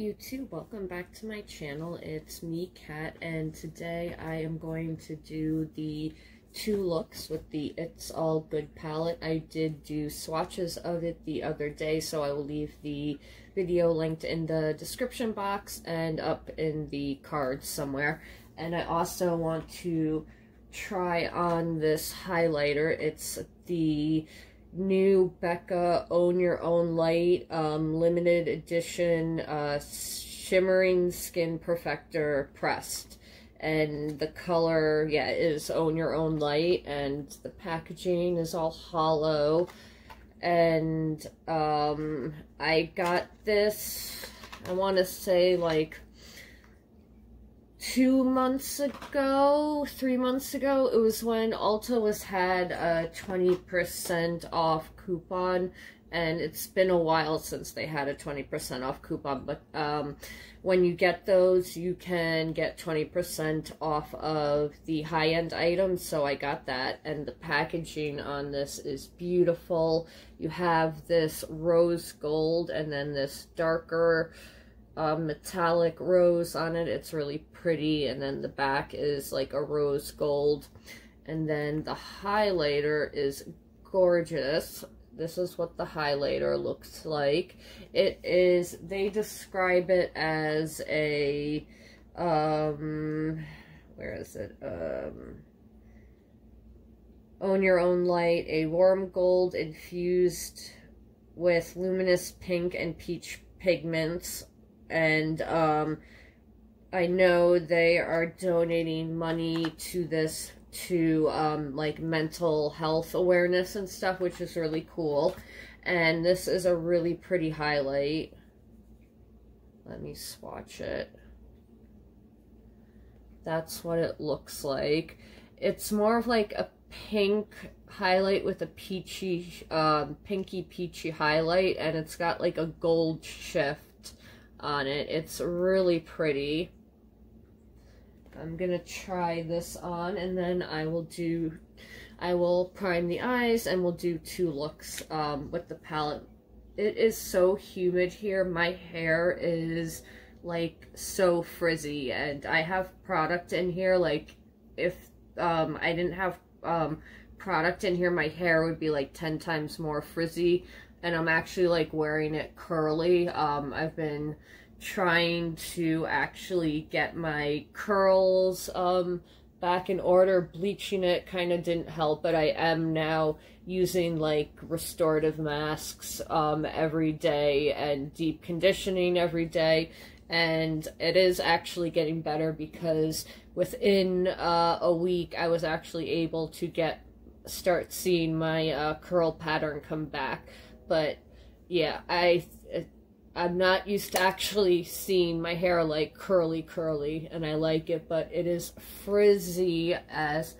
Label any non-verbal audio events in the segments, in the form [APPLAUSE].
YouTube, welcome back to my channel. It's me, Kat, and today I am going to do the two looks with the It's All Good palette. I did do swatches of it the other day, so I will leave the video linked in the description box and up in the cards somewhere. And I also want to try on this highlighter. It's the new Becca Own Your Own Light um, limited edition uh, shimmering skin perfector pressed. And the color yeah is Own Your Own Light and the packaging is all hollow. And um, I got this I want to say like two months ago, three months ago, it was when Ulta was had a 20% off coupon, and it's been a while since they had a 20% off coupon, but um, when you get those, you can get 20% off of the high-end items, so I got that, and the packaging on this is beautiful. You have this rose gold, and then this darker uh, metallic rose on it. It's really pretty. And then the back is like a rose gold. And then the highlighter is gorgeous. This is what the highlighter looks like. It is, they describe it as a, um, where is it? Um, Own Your Own Light, a warm gold infused with luminous pink and peach pigments and um, I know they are donating money to this to um, like mental health awareness and stuff, which is really cool. And this is a really pretty highlight. Let me swatch it. That's what it looks like. It's more of like a pink highlight with a peachy, um, pinky peachy highlight, and it's got like a gold shift on it. It's really pretty. I'm to try this on and then I will do, I will prime the eyes and we'll do two looks um, with the palette. It is so humid here. My hair is like so frizzy and I have product in here like if um, I didn't have um, product in here my hair would be like 10 times more frizzy and I'm actually like wearing it curly. Um, I've been trying to actually get my curls um, back in order. Bleaching it kind of didn't help, but I am now using like restorative masks um, every day and deep conditioning every day. And it is actually getting better because within uh, a week I was actually able to get start seeing my uh, curl pattern come back. But yeah, I I'm not used to actually seeing my hair like curly curly and I like it, but it is frizzy as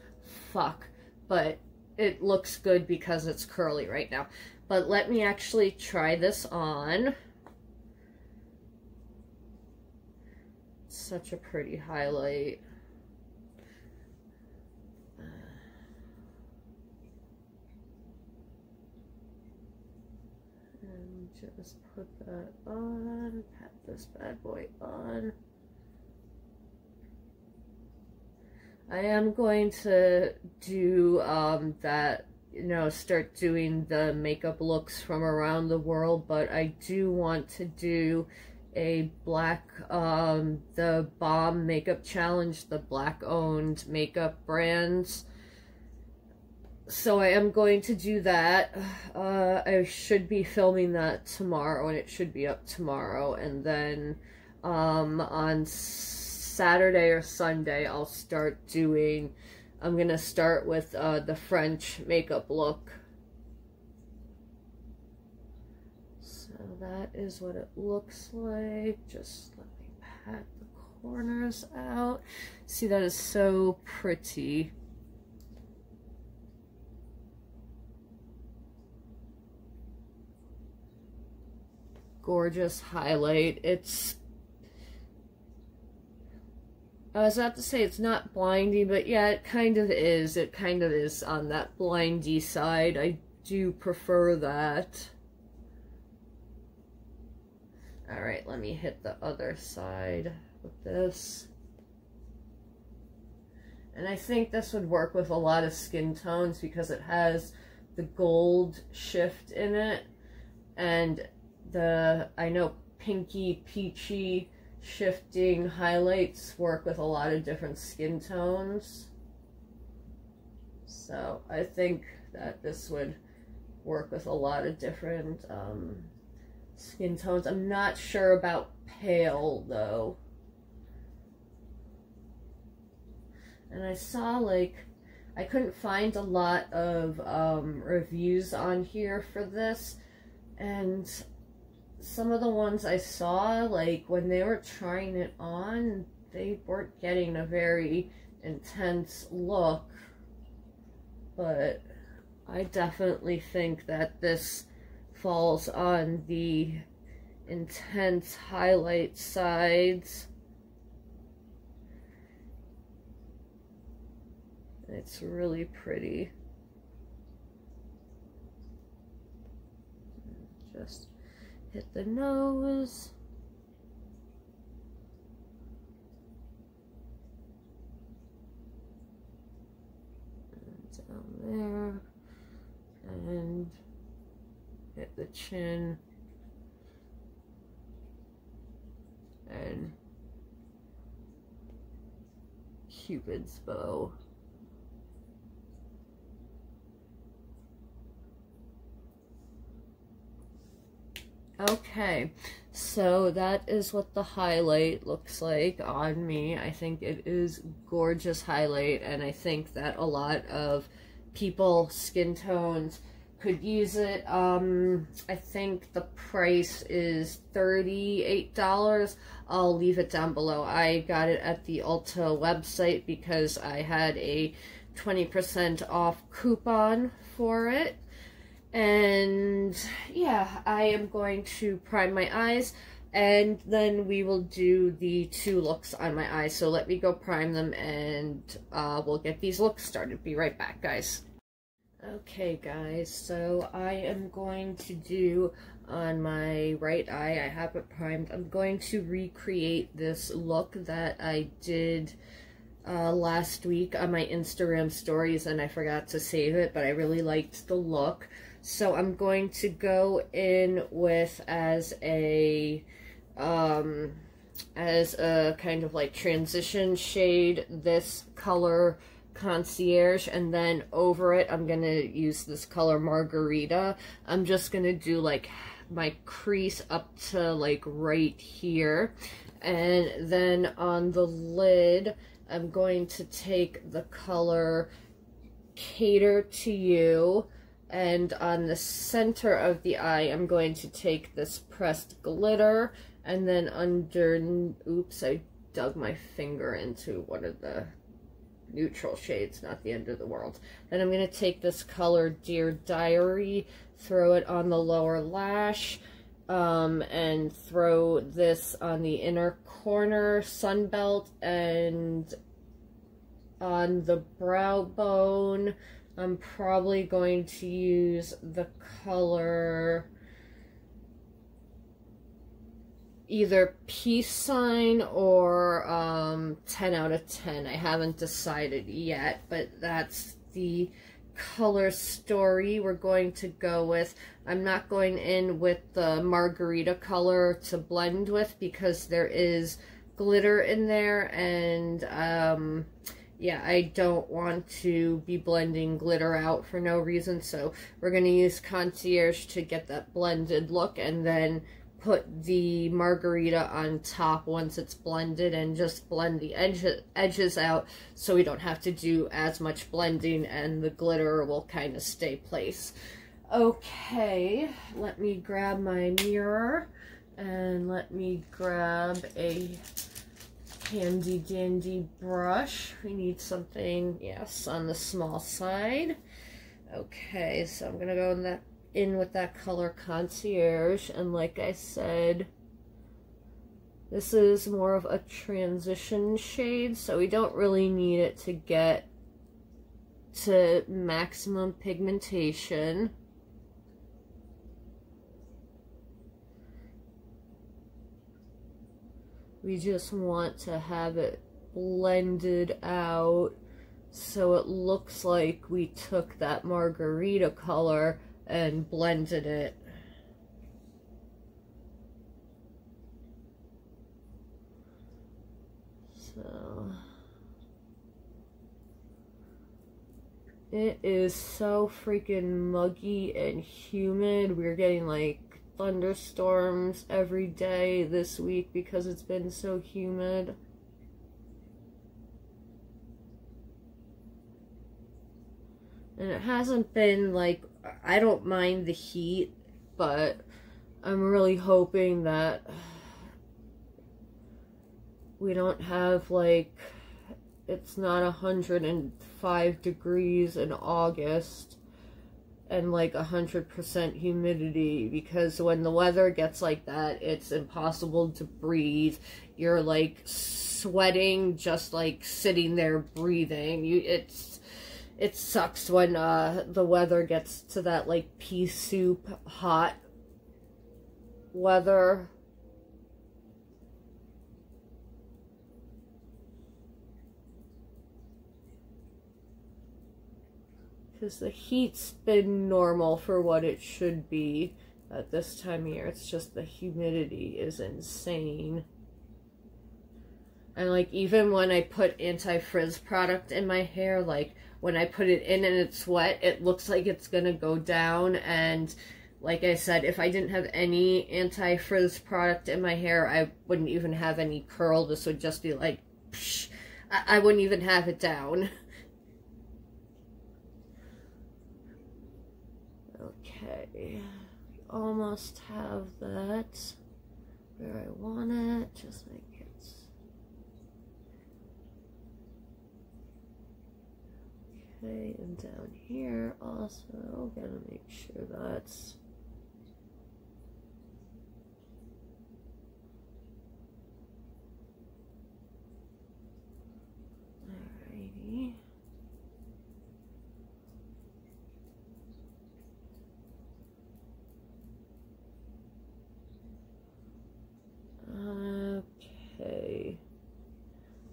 fuck. But it looks good because it's curly right now. But let me actually try this on. Such a pretty highlight. just put that on, pat this bad boy on. I am going to do um, that, you know, start doing the makeup looks from around the world, but I do want to do a black, um, the Bomb Makeup Challenge, the black owned makeup brands so I am going to do that. Uh, I should be filming that tomorrow, and it should be up tomorrow. And then um, on Saturday or Sunday, I'll start doing... I'm going to start with uh, the French makeup look. So that is what it looks like. Just let me pat the corners out. See, that is so pretty. Gorgeous highlight. It's I was about to say it's not blindy, but yeah, it kind of is. It kind of is on that blindy side. I do prefer that. All right, let me hit the other side with this. And I think this would work with a lot of skin tones because it has the gold shift in it. And the, I know pinky, peachy shifting highlights work with a lot of different skin tones. So I think that this would work with a lot of different um, skin tones. I'm not sure about pale though. And I saw like, I couldn't find a lot of um, reviews on here for this. And some of the ones I saw, like when they were trying it on, they weren't getting a very intense look. But I definitely think that this falls on the intense highlight sides. It's really pretty. Just hit the nose. And down there. And hit the chin. And Cupid's bow. Okay, so that is what the highlight looks like on me. I think it is gorgeous highlight, and I think that a lot of people, skin tones, could use it. Um, I think the price is $38. I'll leave it down below. I got it at the Ulta website because I had a 20% off coupon for it. And yeah, I am going to prime my eyes and then we will do the two looks on my eyes. So let me go prime them and uh, we'll get these looks started. Be right back, guys. Okay, guys, so I am going to do on my right eye, I have it primed, I'm going to recreate this look that I did uh, last week on my Instagram stories and I forgot to save it, but I really liked the look. So I'm going to go in with as a, um, as a kind of like transition shade, this color concierge and then over it I'm gonna use this color margarita. I'm just gonna do like my crease up to like right here. And then on the lid I'm going to take the color cater to you and on the center of the eye, I'm going to take this pressed glitter. And then under, oops, I dug my finger into one of the neutral shades, not the end of the world. Then I'm going to take this color Dear Diary, throw it on the lower lash, um, and throw this on the inner corner, sunbelt, and on the brow bone, I'm probably going to use the color either peace sign or um, 10 out of 10. I haven't decided yet, but that's the color story we're going to go with. I'm not going in with the margarita color to blend with because there is glitter in there and um, yeah, I don't want to be blending glitter out for no reason, so we're going to use Concierge to get that blended look, and then put the margarita on top once it's blended and just blend the edge, edges out so we don't have to do as much blending and the glitter will kind of stay place. Okay, let me grab my mirror and let me grab a handy dandy brush. We need something, yes, on the small side. Okay, so I'm gonna go in that in with that color concierge and like I said this is more of a transition shade so we don't really need it to get to maximum pigmentation We just want to have it blended out so it looks like we took that margarita color and blended it. So it is so freaking muggy and humid. We're getting like thunderstorms every day this week because it's been so humid. And it hasn't been like, I don't mind the heat, but I'm really hoping that [SIGHS] we don't have like, it's not 105 degrees in August and like 100% humidity because when the weather gets like that, it's impossible to breathe. You're like sweating just like sitting there breathing. You it's it sucks when uh the weather gets to that like pea soup hot weather because the heat's been normal for what it should be at this time of year. It's just the humidity is insane. And like even when I put anti-frizz product in my hair, like when I put it in and it's wet, it looks like it's gonna go down. And like I said, if I didn't have any anti-frizz product in my hair, I wouldn't even have any curl. This would just be like, psh, I, I wouldn't even have it down. [LAUGHS] Okay, almost have that where I want it, just like it's. Okay, and down here also, gotta make sure that's Alrighty. Okay.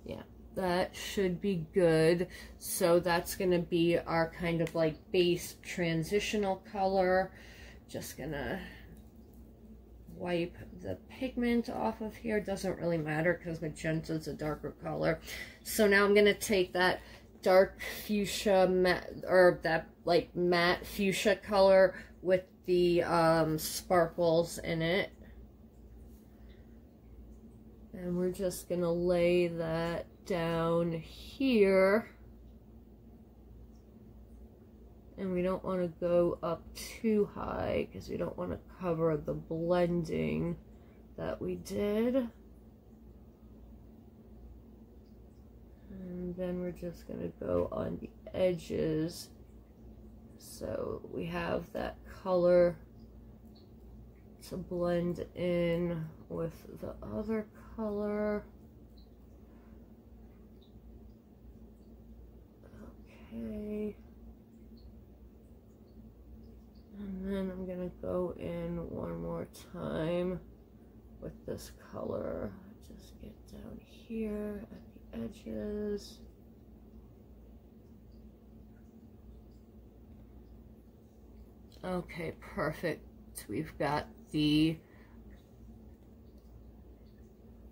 Yeah, that should be good. So that's going to be our kind of like base transitional color. Just going to wipe the pigment off of here. Doesn't really matter because magenta is a darker color. So now I'm going to take that dark fuchsia matte, or that like matte fuchsia color with the um, sparkles in it and we're just going to lay that down here. And we don't want to go up too high because we don't want to cover the blending that we did. And then we're just going to go on the edges. So we have that color to blend in with the other color. Okay. And then I'm going to go in one more time with this color. Just get down here at the edges. Okay, perfect. We've got the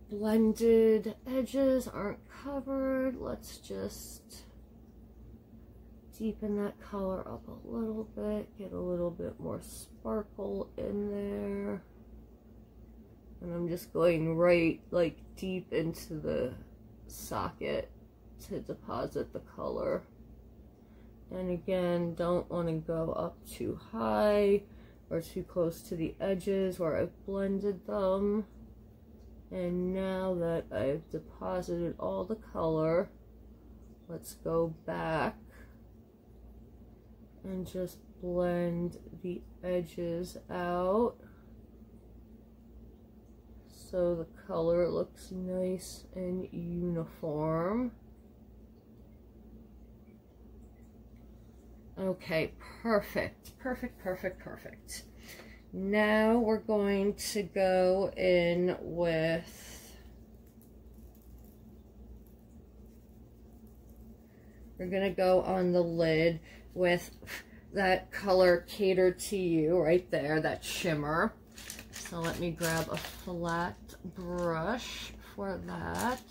blended edges aren't covered. Let's just deepen that color up a little bit, get a little bit more sparkle in there. And I'm just going right like deep into the socket to deposit the color. And again, don't want to go up too high or too close to the edges where I've blended them. And now that I've deposited all the color, let's go back and just blend the edges out so the color looks nice and uniform. Okay, perfect, perfect, perfect, perfect. Now we're going to go in with we're going to go on the lid with that color catered to you right there, that shimmer. So let me grab a flat brush for that.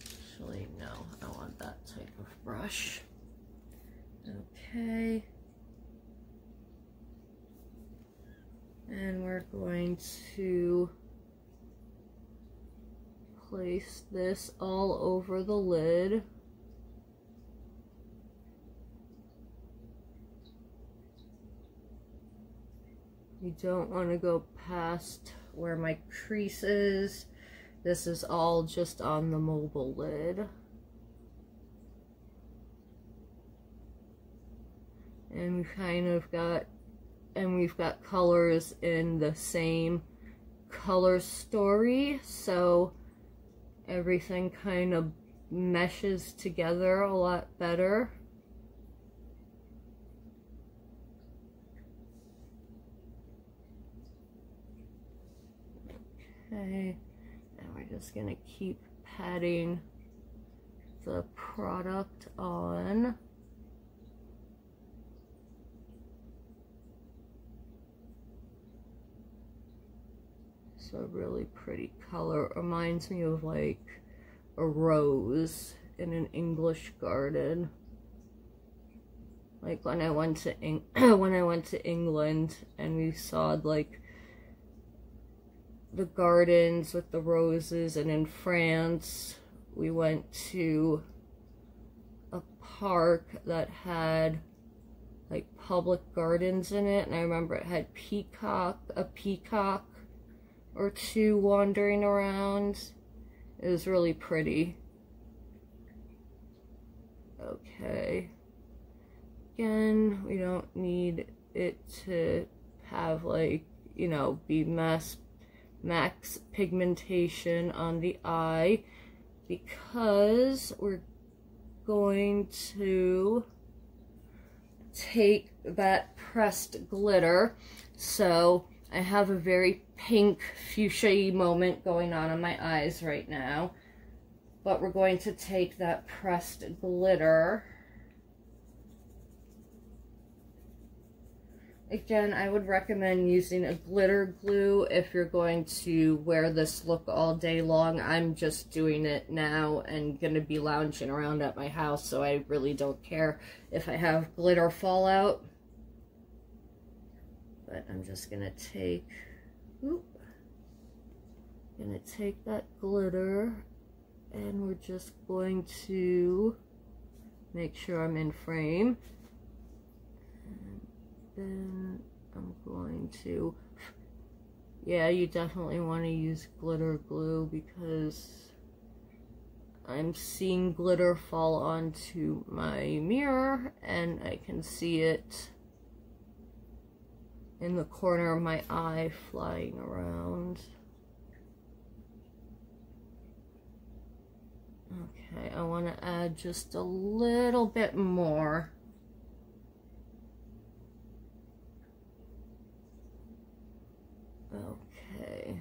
Actually, no, I want that type of brush. Okay. And we're going to place this all over the lid. You don't want to go past where my crease is. This is all just on the mobile lid. And we've kind of got, and we've got colors in the same color story. So everything kind of meshes together a lot better. Okay, and we're just gonna keep patting the product on. A really pretty color. Reminds me of like a rose in an English garden. Like when I went to Eng [CLEARS THROAT] when I went to England and we saw like the gardens with the roses and in France we went to a park that had like public gardens in it and I remember it had peacock a peacock or two wandering around. It was really pretty. Okay. Again we don't need it to have like you know be mass max pigmentation on the eye because we're going to take that pressed glitter. So I have a very pink fuchsia moment going on in my eyes right now. But we're going to take that pressed glitter Again, I would recommend using a glitter glue if you're going to wear this look all day long. I'm just doing it now and going to be lounging around at my house, so I really don't care if I have glitter fallout. But I'm just to take, whoop, to take that glitter and we're just going to make sure I'm in frame. Then I'm going to, yeah, you definitely want to use glitter glue because I'm seeing glitter fall onto my mirror and I can see it in the corner of my eye flying around. Okay, I want to add just a little bit more. Okay.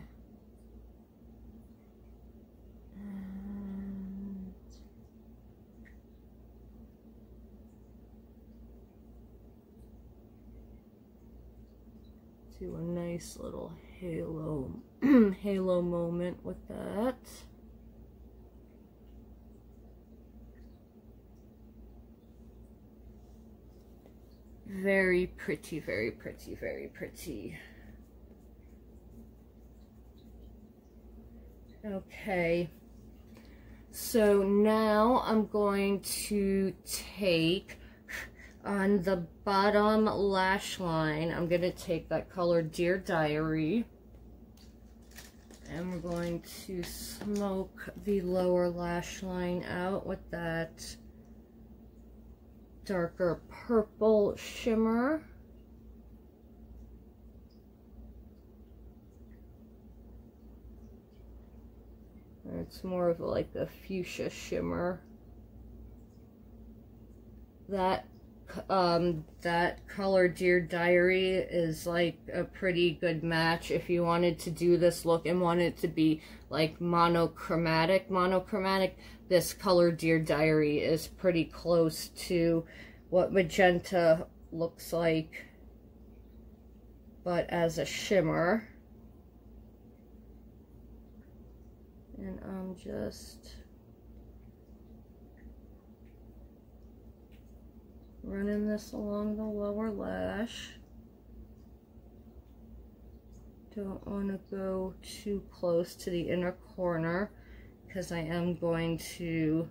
Do a nice little halo [CLEARS THROAT] halo moment with that. Very pretty, very pretty, very pretty. Okay. So now I'm going to take on the bottom lash line, I'm going to take that color Dear Diary. And we're going to smoke the lower lash line out with that darker purple shimmer. It's more of like a fuchsia shimmer. That um, that color Dear Diary is like a pretty good match if you wanted to do this look and want it to be like monochromatic. Monochromatic, this color Dear Diary is pretty close to what magenta looks like, but as a shimmer. And I'm just running this along the lower lash. Don't want to go too close to the inner corner because I am going to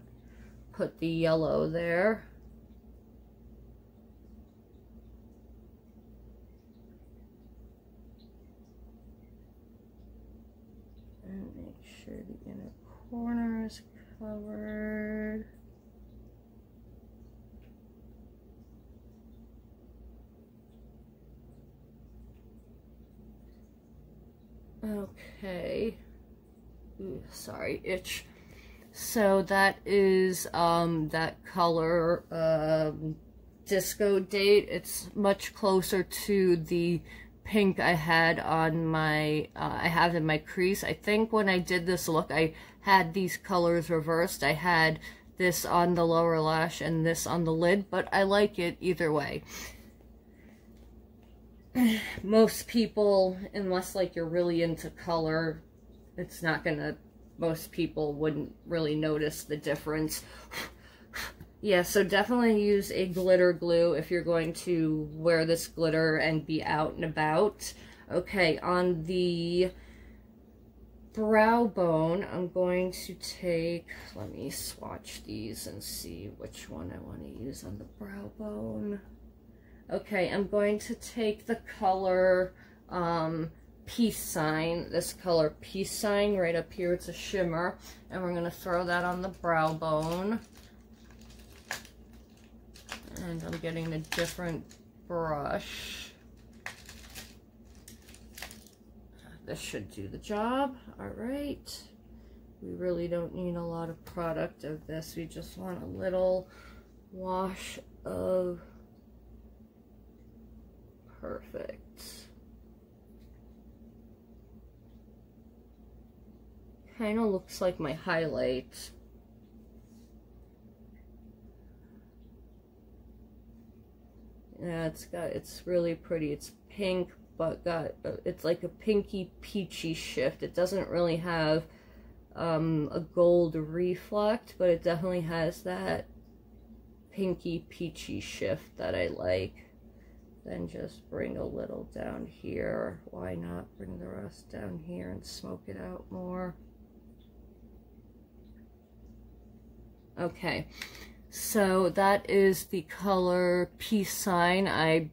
put the yellow there. And make sure the inner corner is covered. Okay. Ooh, sorry, itch. So that is um, that color um, disco date. It's much closer to the pink I had on my, uh, I have in my crease. I think when I did this look, I had these colors reversed. I had this on the lower lash and this on the lid, but I like it either way. Most people, unless like you're really into color, it's not gonna, most people wouldn't really notice the difference. [SIGHS] yeah, so definitely use a glitter glue if you're going to wear this glitter and be out and about. Okay, on the brow bone, I'm going to take, let me swatch these and see which one I want to use on the brow bone. Okay, I'm going to take the color um, peace sign, this color peace sign right up here, it's a shimmer, and we're going to throw that on the brow bone. And I'm getting a different brush. This should do the job. All right. We really don't need a lot of product of this. We just want a little wash of Perfect. Kind of looks like my highlight. Yeah, it's got, it's really pretty. It's pink, but got, uh, it's like a pinky peachy shift. It doesn't really have um, a gold reflect, but it definitely has that pinky peachy shift that I like then just bring a little down here. Why not bring the rest down here and smoke it out more? Okay, so that is the color peace sign. I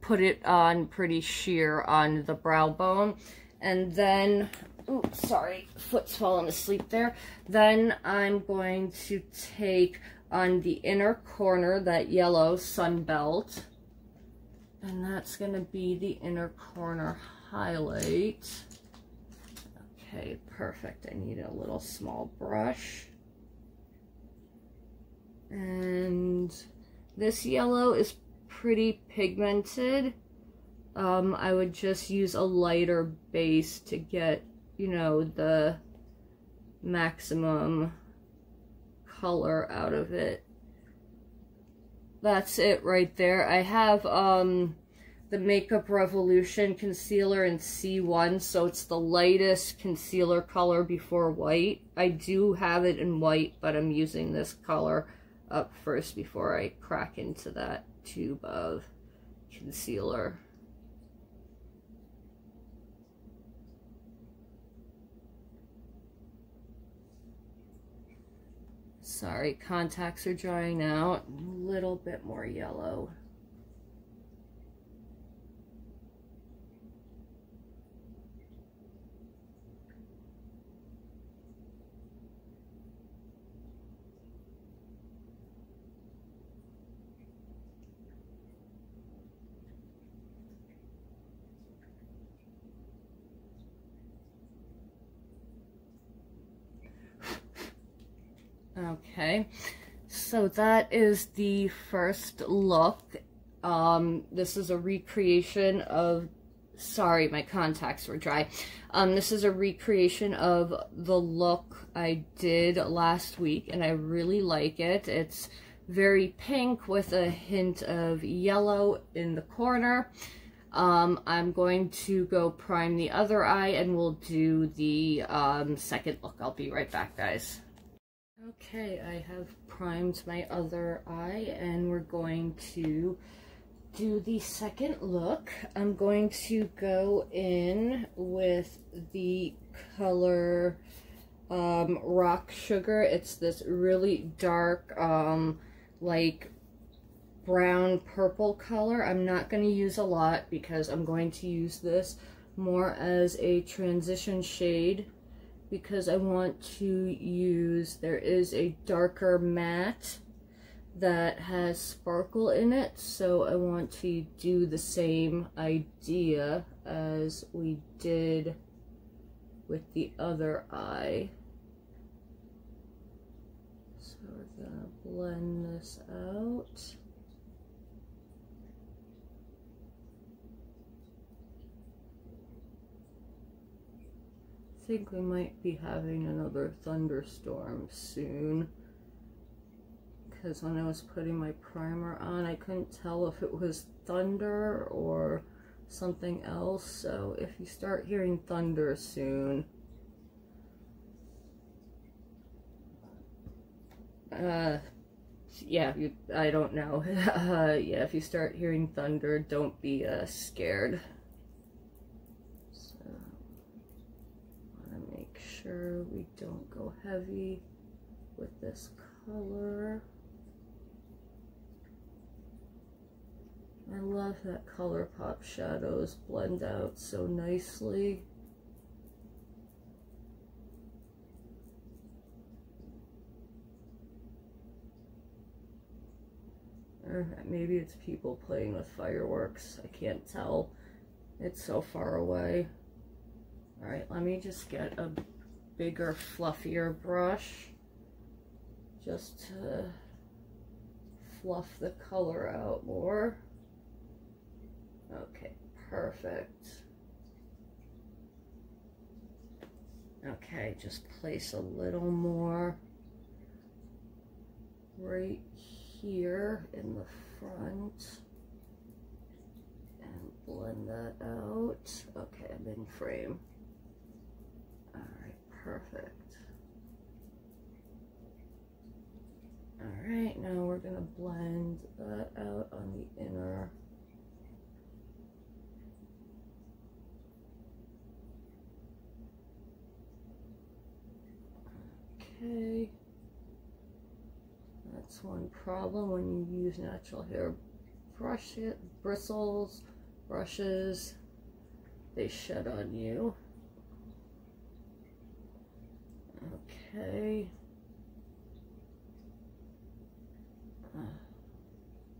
put it on pretty sheer on the brow bone. And then, oops, sorry, foot's falling asleep there. Then I'm going to take on the inner corner that yellow sunbelt and that's going to be the inner corner highlight. Okay, perfect. I need a little small brush. And this yellow is pretty pigmented. Um, I would just use a lighter base to get, you know, the maximum color out of it that's it right there. I have um, the Makeup Revolution concealer in C1, so it's the lightest concealer color before white. I do have it in white, but I'm using this color up first before I crack into that tube of concealer. Sorry, contacts are drying out. A little bit more yellow. Okay, So that is the first look. Um, this is a recreation of, sorry, my contacts were dry. Um, this is a recreation of the look I did last week, and I really like it. It's very pink with a hint of yellow in the corner. Um, I'm going to go prime the other eye and we'll do the um, second look. I'll be right back, guys. Okay, I have primed my other eye and we're going to do the second look. I'm going to go in with the color um, Rock Sugar. It's this really dark, um, like brown purple color. I'm not going to use a lot because I'm going to use this more as a transition shade because I want to use, there is a darker matte that has sparkle in it, so I want to do the same idea as we did with the other eye. So we're gonna blend this out. Think we might be having another thunderstorm soon. Because when I was putting my primer on, I couldn't tell if it was thunder or something else. So if you start hearing thunder soon, uh, yeah, you, I don't know. [LAUGHS] uh, yeah, if you start hearing thunder, don't be uh, scared. Sure we don't go heavy with this color. I love that ColourPop shadows blend out so nicely. Or maybe it's people playing with fireworks. I can't tell. It's so far away. Alright, let me just get a bigger, fluffier brush just to fluff the color out more. Okay, perfect. Okay, just place a little more right here in the front and blend that out. Okay, I'm in frame. Perfect. Alright, now we're to blend that out on the inner. Okay. That's one problem when you use natural hair brush it, bristles, brushes, they shed on you. Okay. Uh,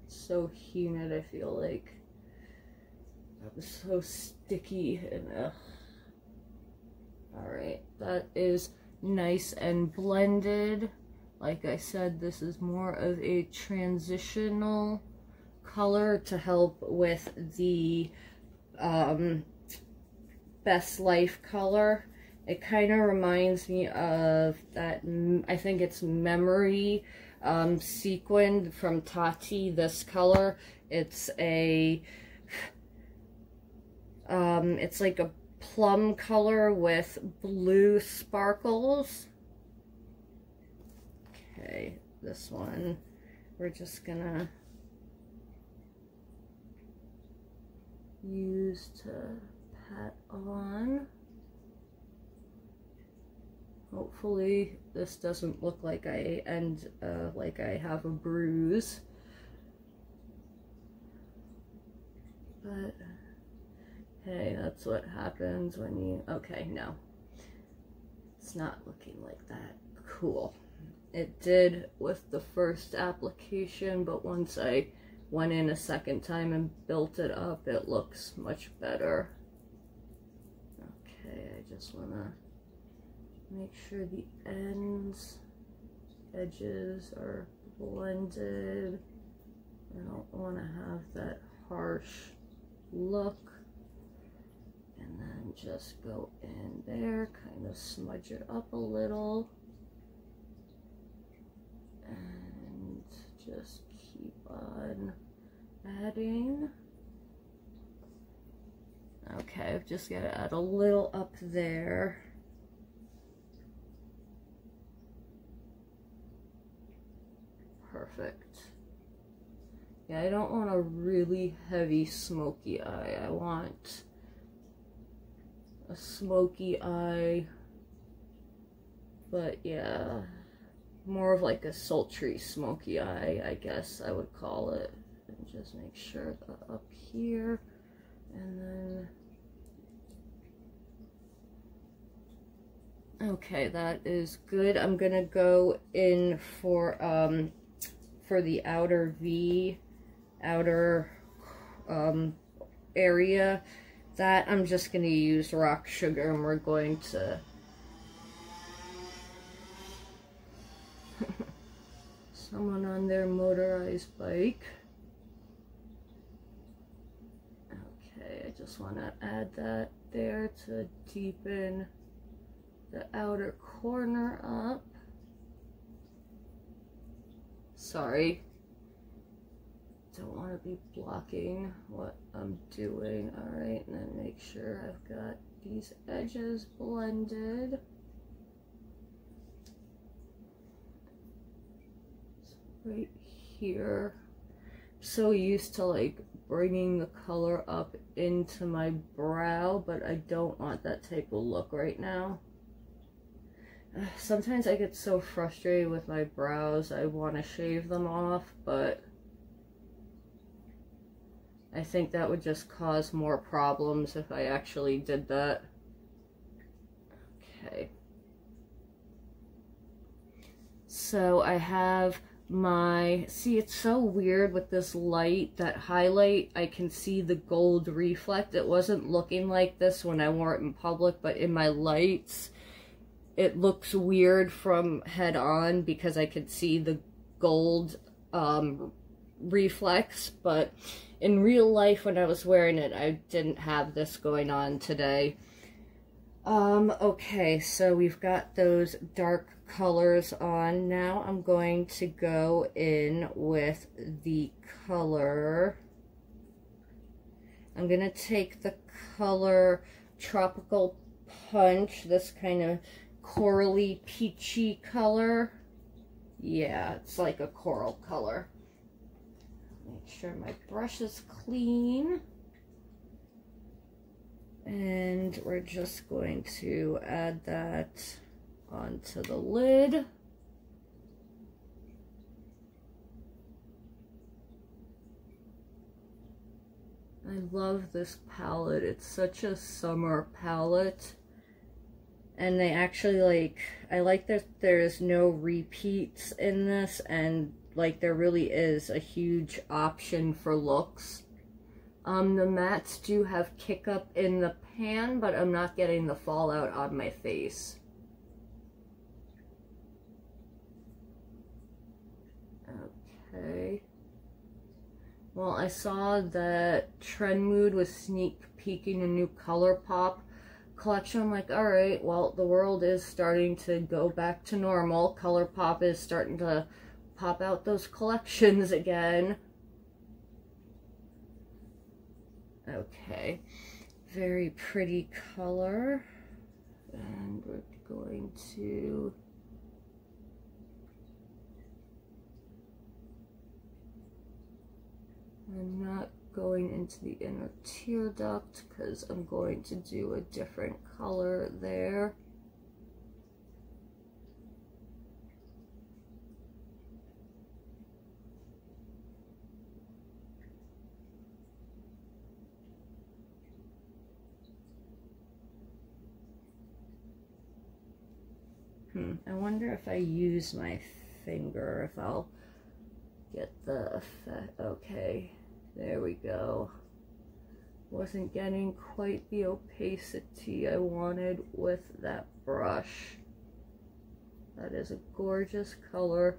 so humid, I feel like. I'm so sticky and Alright, that is nice and blended. Like I said, this is more of a transitional color to help with the um, Best Life color. It kind of reminds me of that, I think it's Memory um, sequin from Tati, this color. It's a, um, it's like a plum color with blue sparkles. Okay, this one, we're just gonna use to pat on. Hopefully this doesn't look like I end uh, like I have a bruise. But hey, that's what happens when you, okay, no. It's not looking like that. Cool. It did with the first application, but once I went in a second time and built it up, it looks much better. Okay, I just want to Make sure the ends, edges are blended. I don't want to have that harsh look. And then just go in there, kind of smudge it up a little. And just keep on adding. Okay, I've just got to add a little up there. Perfect. Yeah, I don't want a really heavy smoky eye. I want a smoky eye, but yeah, more of like a sultry smoky eye, I guess I would call it. And just make sure that up here, and then Okay, that is good. I'm gonna go in for um for the outer V, outer um area. That I'm just gonna use rock sugar and we're going to [LAUGHS] someone on their motorized bike. Okay, I just want to add that there to deepen the outer corner up. Sorry. Don't want to be blocking what I'm doing. Alright, and then make sure I've got these edges blended. right here. so used to like bringing the color up into my brow, but I don't want that type of look right now sometimes I get so frustrated with my brows, I want to shave them off, but I think that would just cause more problems if I actually did that. Okay. So I have my, see it's so weird with this light, that highlight, I can see the gold reflect. It wasn't looking like this when I wore it in public, but in my lights, it looks weird from head on because I could see the gold um, reflex, but in real life when I was wearing it, I didn't have this going on today. Um, okay, so we've got those dark colors on. Now I'm going to go in with the color. I'm going to take the color Tropical Punch, this kind of corally peachy color. Yeah, it's like a coral color. Make sure my brush is clean. And we're just going to add that onto the lid. I love this palette. It's such a summer palette and they actually like I like that there's no repeats in this and like there really is a huge option for looks. Um the mattes do have kick up in the pan but I'm not getting the fallout on my face. Okay. Well I saw that Trendmood was sneak peeking a new ColourPop collection. I'm like, all right, well, the world is starting to go back to normal. ColourPop is starting to pop out those collections again. Okay, very pretty color. And we're going to... I'm not going into the inner tear duct because I'm going to do a different color there. Hmm, I wonder if I use my finger, if I'll get the effect. Okay. There we go. Wasn't getting quite the opacity I wanted with that brush. That is a gorgeous color.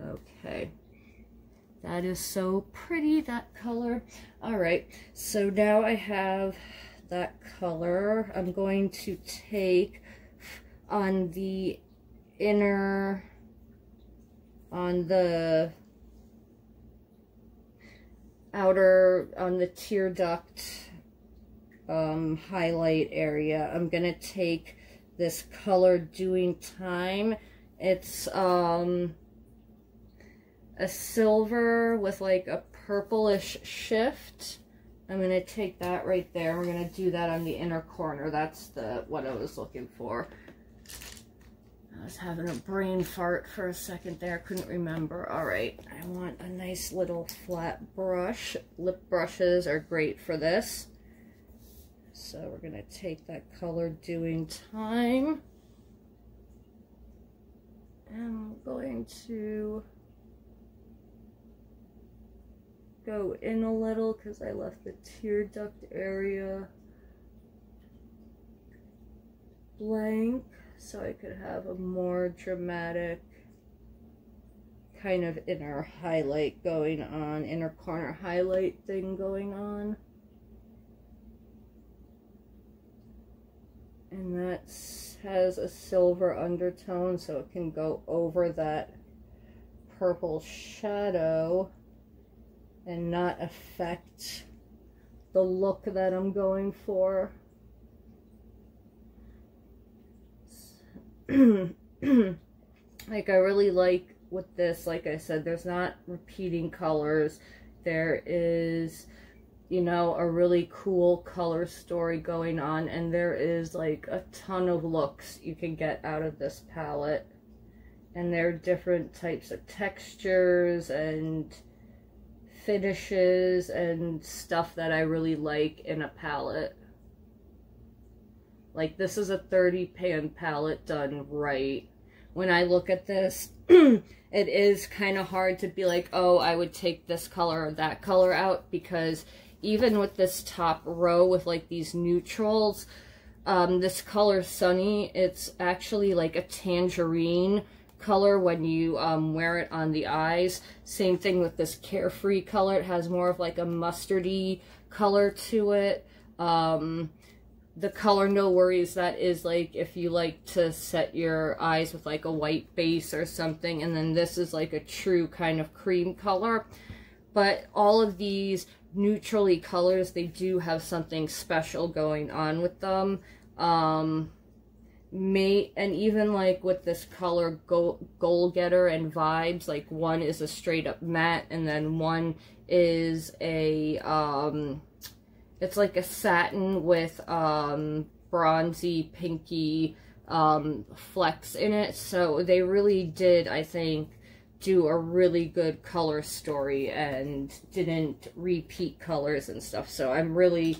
Okay. That is so pretty, that color. All right, so now I have that color. I'm going to take on the inner, on the outer, on the tear duct um, highlight area, I'm going to take this color Doing Time. It's um, a silver with like a purplish shift. I'm going to take that right there. We're going to do that on the inner corner. That's the what I was looking for. I was having a brain fart for a second there. Couldn't remember. All right. I want a nice little flat brush. Lip brushes are great for this. So we're going to take that color Doing Time. And I'm going to go in a little because I left the tear duct area blank so I could have a more dramatic kind of inner highlight going on, inner corner highlight thing going on. And that has a silver undertone so it can go over that purple shadow and not affect the look that I'm going for. [CLEARS THROAT] like I really like with this, like I said, there's not repeating colors. There is, you know, a really cool color story going on and there is like a ton of looks you can get out of this palette. And there are different types of textures and finishes and stuff that I really like in a palette. Like this is a 30 pan palette done right. When I look at this, [CLEARS THROAT] it is kind of hard to be like, oh, I would take this color or that color out because even with this top row with like these neutrals, um, this color Sunny, it's actually like a tangerine color when you um, wear it on the eyes. Same thing with this Carefree color. It has more of like a mustardy color to it. Um, the color No Worries, that is like if you like to set your eyes with like a white base or something. And then this is like a true kind of cream color. But all of these neutrally colors, they do have something special going on with them. Um, may and even like with this color goal, goal getter and vibes like one is a straight up matte and then one is a um it's like a satin with um bronzy pinky um flecks in it. So they really did i think do a really good color story and didn't repeat colors and stuff. So i'm really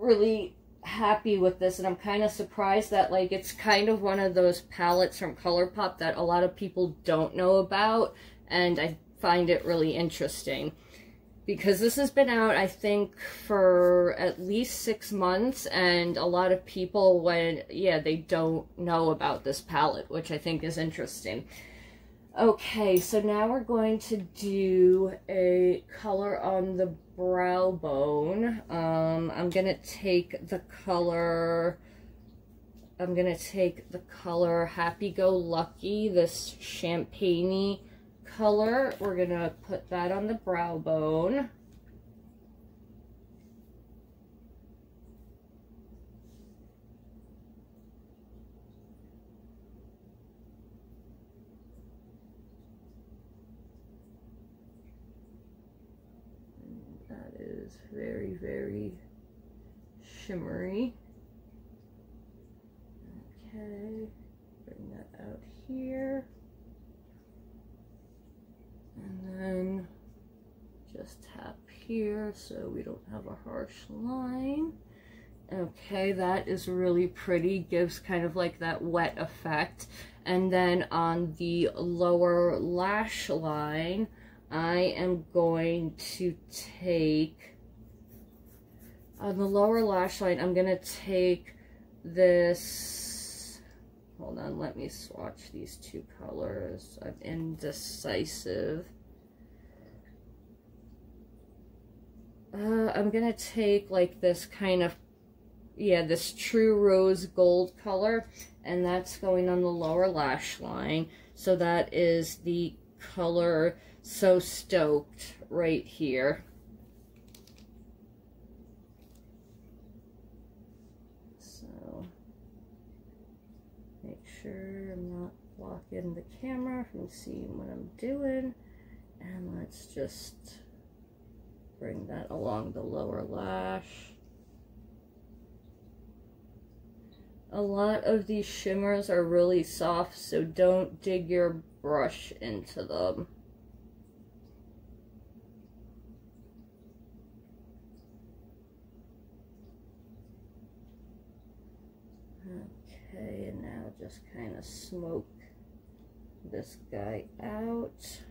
really happy with this and I'm kind of surprised that like it's kind of one of those palettes from ColourPop that a lot of people don't know about and I find it really interesting. Because this has been out I think for at least six months and a lot of people when yeah they don't know about this palette which I think is interesting okay so now we're going to do a color on the brow bone. Um, I'm going to take the color, I'm going to take the color Happy Go Lucky, this champagne color. We're going to put that on the brow bone. Very, shimmery. Okay, bring that out here. And then just tap here so we don't have a harsh line. Okay, that is really pretty, gives kind of like that wet effect. And then on the lower lash line, I am going to take on the lower lash line, I'm going to take this, hold on, let me swatch these two colors. I'm indecisive. Uh, I'm gonna take like this kind of, yeah, this true rose gold color, and that's going on the lower lash line. So that is the color So Stoked right here. So, make sure I'm not blocking the camera from seeing what I'm doing. And let's just bring that along the lower lash. A lot of these shimmers are really soft, so don't dig your brush into them. Okay, and now just kind of smoke this guy out.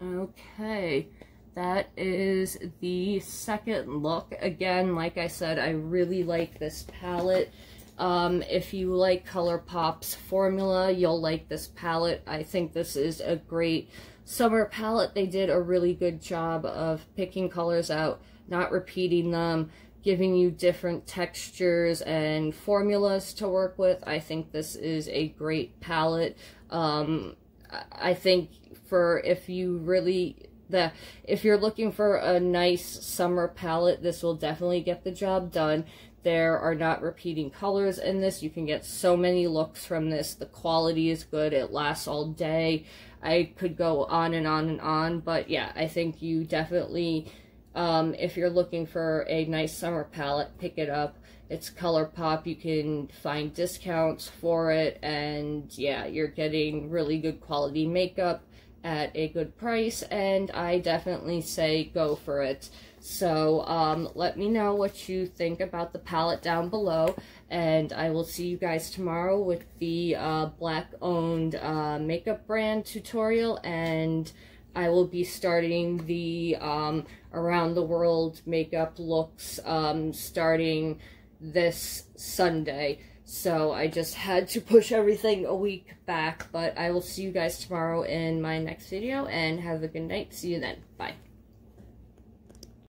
Okay, that is the second look. Again, like I said, I really like this palette. Um, if you like ColourPop's formula, you'll like this palette. I think this is a great summer palette. They did a really good job of picking colors out, not repeating them, giving you different textures and formulas to work with. I think this is a great palette. Um, I think for if you really the if you're looking for a nice summer palette, this will definitely get the job done. There are not repeating colors in this. You can get so many looks from this. The quality is good. It lasts all day. I could go on and on and on, but yeah, I think you definitely, um, if you're looking for a nice summer palette, pick it up. It's ColourPop. You can find discounts for it, and yeah, you're getting really good quality makeup at a good price, and I definitely say go for it. So um, let me know what you think about the palette down below, and I will see you guys tomorrow with the uh, black-owned uh, makeup brand tutorial, and I will be starting the um, around the world makeup looks um, starting this Sunday. So I just had to push everything a week back. But I will see you guys tomorrow in my next video. And have a good night. See you then. Bye.